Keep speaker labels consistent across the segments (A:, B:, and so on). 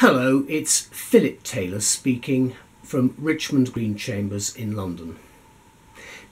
A: Hello, it's Phillip Taylor speaking from Richmond Green Chambers in London.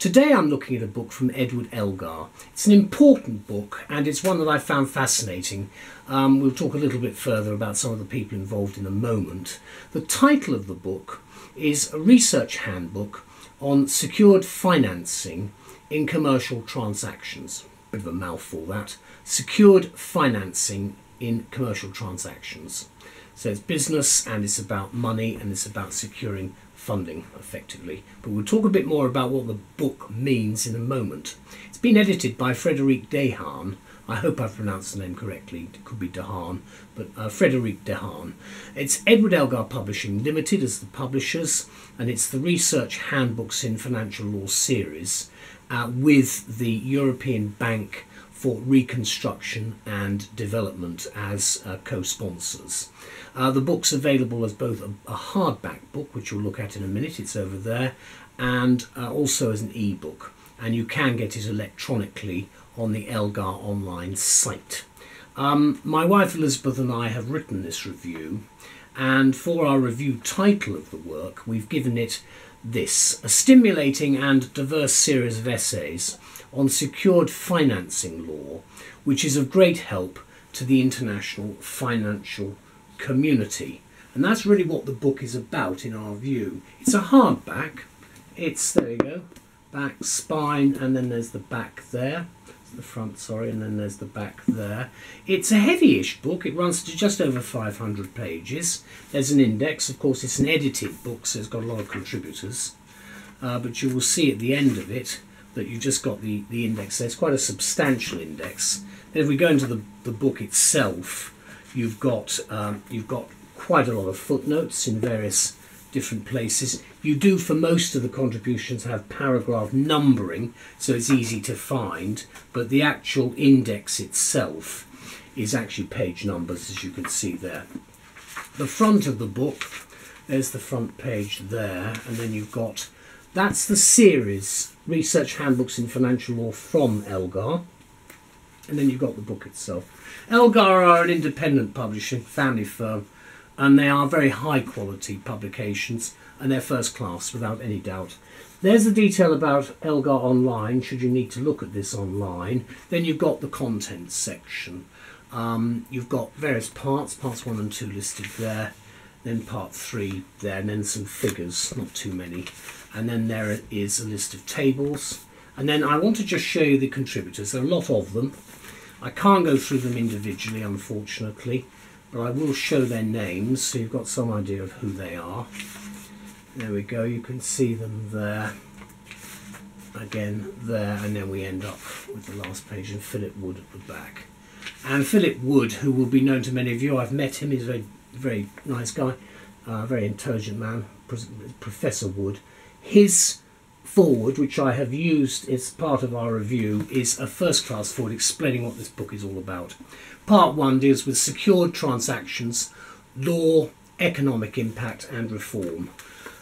A: Today I'm looking at a book from Edward Elgar. It's an important book and it's one that I found fascinating. Um, we'll talk a little bit further about some of the people involved in a moment. The title of the book is a research handbook on secured financing in commercial transactions. Bit of a mouthful that. Secured financing in commercial transactions. So it's business and it's about money and it's about securing funding effectively. But we'll talk a bit more about what the book means in a moment. It's been edited by Frederique Dahan. I hope I've pronounced the name correctly. It could be Dehaan, but uh, Frederique Dahan. It's Edward Elgar Publishing Limited as the publishers, and it's the Research Handbooks in Financial Law series uh, with the European Bank for Reconstruction and Development as uh, co-sponsors. Uh, the book's available as both a, a, hardback book, which we'll look at in a minute, it's over there, and uh, also as an e-book. And you can get it electronically on the Elgar online site. Um, my wife Elizabeth and I have written this review, and for our review title of the work, we've given it this, a stimulating and diverse series of essays on secured financing law, which is of great help to the international financial community. And that's really what the book is about in our view. It's a hardback. It's, there you go, back, spine, and then there's the back there. The front, sorry, and then there's the back there. It's a heavy-ish book. It runs to just over 500 pages. There's an index. Of course, it's an edited book, so it's got a lot of contributors. Uh, but you will see at the end of it that you've just got the, the index there. It's quite a substantial index. Then if we go into the, the book itself, you've got, um, you've got quite a lot of footnotes in various different places. You do, for most of the contributions, have paragraph numbering, so it's easy to find, but the actual index itself is actually page numbers, as you can see there. The front of the book, there's the front page there, and then you've got, that's the series research handbooks in financial law from Elgar. And then you've got the book itself. Elgar are an independent publishing family firm, and they are very high quality publications, and they're first class without any doubt. There's the detail about Elgar Online, should you need to look at this online. Then you've got the contents section. Um, you've got various parts, parts one and two listed there, then part three there, and then some figures, not too many and then there is a list of tables and then I want to just show you the contributors there are a lot of them I can't go through them individually unfortunately but I will show their names so you've got some idea of who they are. There we go. You can see them there. Again there and then we end up with the last page and Philip Wood at the back. And Philip Wood who will be known to many of you I've met him. He's a very very nice guy uh, very intelligent man Professor Wood. His foreword, which I have used as part of our review, is a first class foreword explaining what this book is all about. Part one deals with secured transactions, law, economic impact, and reform.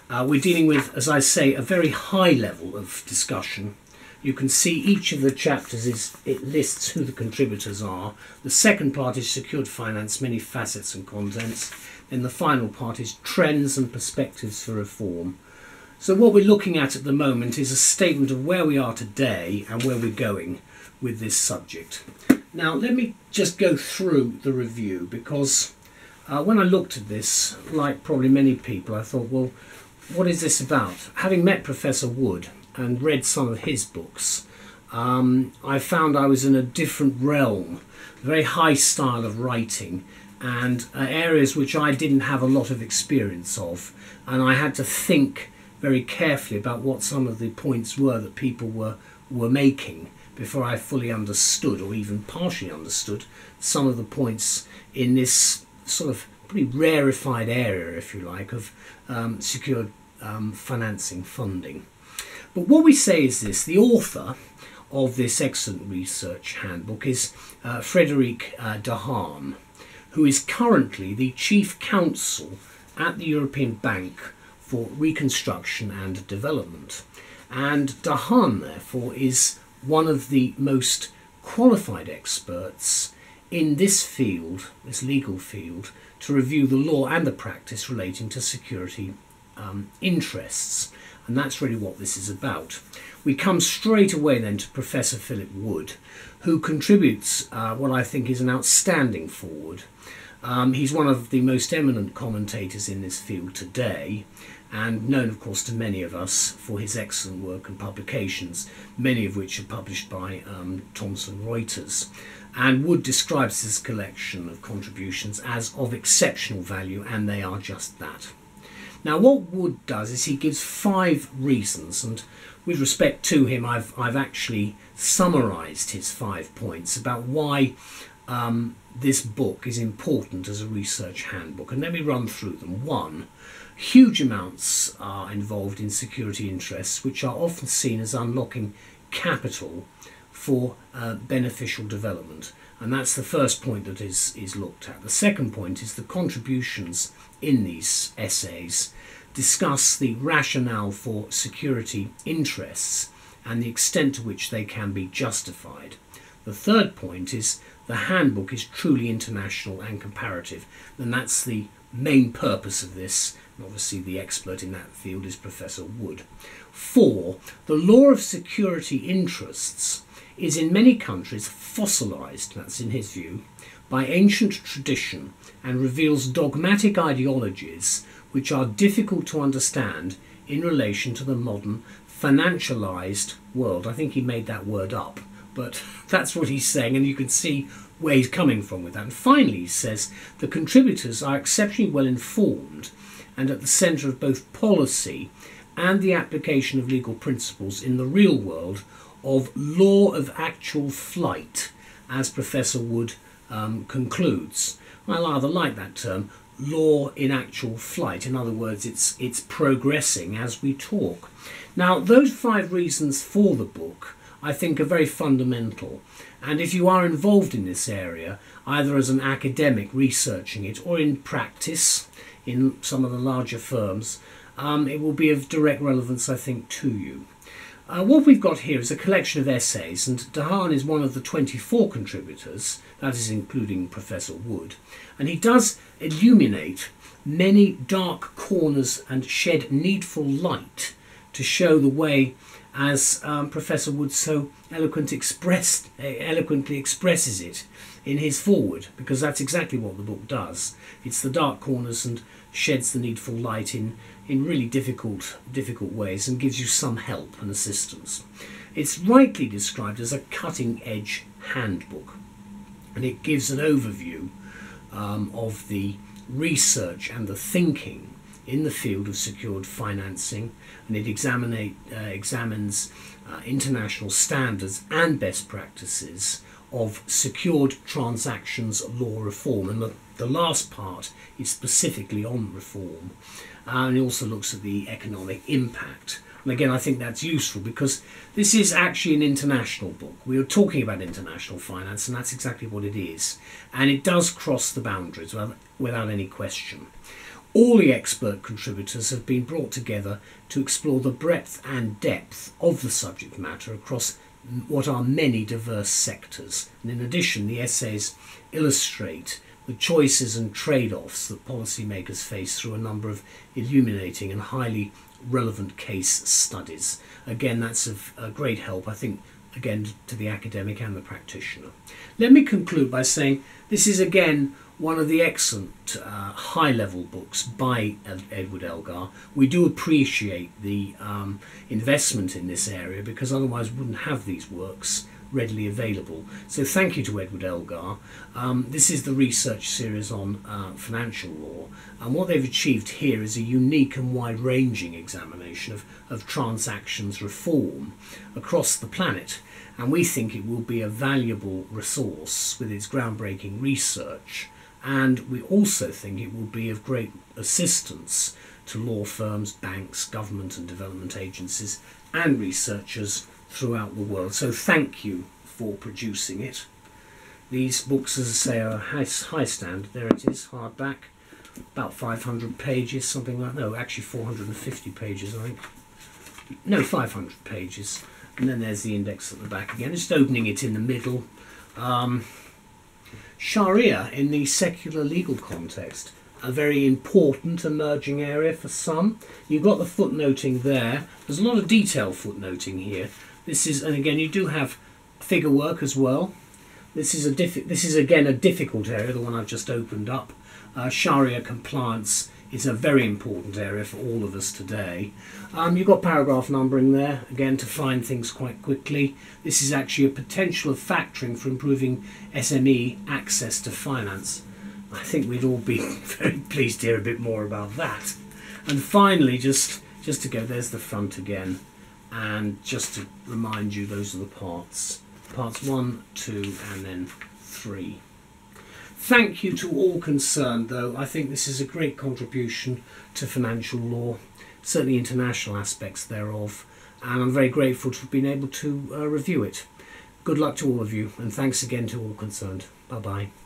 A: Uh, we're dealing with, as I say, a very high level of discussion. You can see each of the chapters is it lists who the contributors are. The second part is secured finance, many facets and contents. Then the final part is trends and perspectives for reform. So what we're looking at at the moment is a statement of where we are today and where we're going with this subject. Now let me just go through the review because uh, when I looked at this, like probably many people, I thought, well, what is this about? Having met Professor Wood and read some of his books, um, I found I was in a different realm, very high style of writing, and uh, areas which I didn't have a lot of experience of, and I had to think very carefully about what some of the points were that people were, were making before I fully understood or even partially understood some of the points in this sort of pretty rarefied area, if you like, of um, secured um, financing funding. But what we say is this the author of this excellent research handbook is uh, Frederique uh, Dahan, who is currently the chief counsel at the European Bank for reconstruction and development. And Dahan, therefore, is one of the most qualified experts in this field, this legal field, to review the law and the practice relating to security um, interests. And that's really what this is about. We come straight away then to Professor Philip Wood, who contributes uh, what I think is an outstanding foreword. Um, he's one of the most eminent commentators in this field today, and known, of course, to many of us for his excellent work and publications, many of which are published by um, Thomson Reuters. And Wood describes this collection of contributions as of exceptional value, and they are just that. Now, what Wood does is he gives five reasons, and with respect to him, I've, I've actually summarised his five points about why um, this book is important as a research handbook. And let me run through them. One, huge amounts are involved in security interests, which are often seen as unlocking capital for uh, beneficial development. And that's the first point that is, is looked at. The second point is the contributions in these essays discuss the rationale for security interests and the extent to which they can be justified. The third point is the handbook is truly international and comparative, and that's the main purpose of this. Obviously, the expert in that field is Professor Wood. Four, the law of security interests is in many countries fossilised, that's in his view, by ancient tradition and reveals dogmatic ideologies which are difficult to understand in relation to the modern financialized world. I think he made that word up, but that's what he's saying, and you can see where he's coming from with that. And finally, he says the contributors are exceptionally well informed and at the centre of both policy and the application of legal principles in the real world of law of actual flight, as Professor Wood um, concludes. I rather like that term, law in actual flight. In other words, it's, it's progressing as we talk. Now, those five reasons for the book I think are very fundamental. And if you are involved in this area, either as an academic researching it or in practice in some of the larger firms, um, it will be of direct relevance, I think, to you. Uh, what we've got here is a collection of essays, and Dahan is one of the 24 contributors, that is including Professor Wood, and he does illuminate many dark corners and shed needful light to show the way as um, Professor Wood so eloquent expressed, eloquently expresses it in his foreword, because that's exactly what the book does. It's the dark corners and sheds the needful light in in really difficult, difficult ways and gives you some help and assistance. It's rightly described as a cutting edge handbook and it gives an overview um, of the research and the thinking in the field of secured financing and it examine, uh, examines uh, international standards and best practices of secured transactions law reform and the, the last part is specifically on reform and it also looks at the economic impact. And again, I think that's useful because this is actually an international book. We are talking about international finance, and that's exactly what it is. And it does cross the boundaries without any question. All the expert contributors have been brought together to explore the breadth and depth of the subject matter across what are many diverse sectors. And in addition, the essays illustrate the choices and trade offs that policymakers face through a number of illuminating and highly relevant case studies. Again, that's of uh, great help, I think, again, to the academic and the practitioner. Let me conclude by saying this is again one of the excellent uh, high level books by Edward Elgar. We do appreciate the um, investment in this area because otherwise we wouldn't have these works readily available. So thank you to Edward Elgar. Um, this is the research series on uh, financial law and what they've achieved here is a unique and wide-ranging examination of, of transactions reform across the planet and we think it will be a valuable resource with its groundbreaking research and we also think it will be of great assistance to law firms, banks, government and development agencies and researchers throughout the world. So thank you for producing it. These books, as I say, are high, high standard. There it is, hardback, about 500 pages, something like no, actually 450 pages, I think. No, 500 pages. And then there's the index at the back again. Just opening it in the middle. Um, Sharia in the secular legal context, a very important emerging area for some. You've got the footnoting there. There's a lot of detail footnoting here. This is, and again, you do have figure work as well. This is a this is again a difficult area, the one I've just opened up. Uh, Sharia compliance is a very important area for all of us today. Um, you've got paragraph numbering there, again to find things quite quickly. This is actually a potential of factoring for improving SME access to finance. I think we'd all be very pleased to hear a bit more about that. And finally, just, just to go, there's the front again. And just to remind you, those are the parts. Parts 1, 2 and then 3. Thank you to all concerned, though. I think this is a great contribution to financial law, certainly international aspects thereof, and I'm very grateful to have been able to uh, review it. Good luck to all of you, and thanks again to all concerned. Bye bye.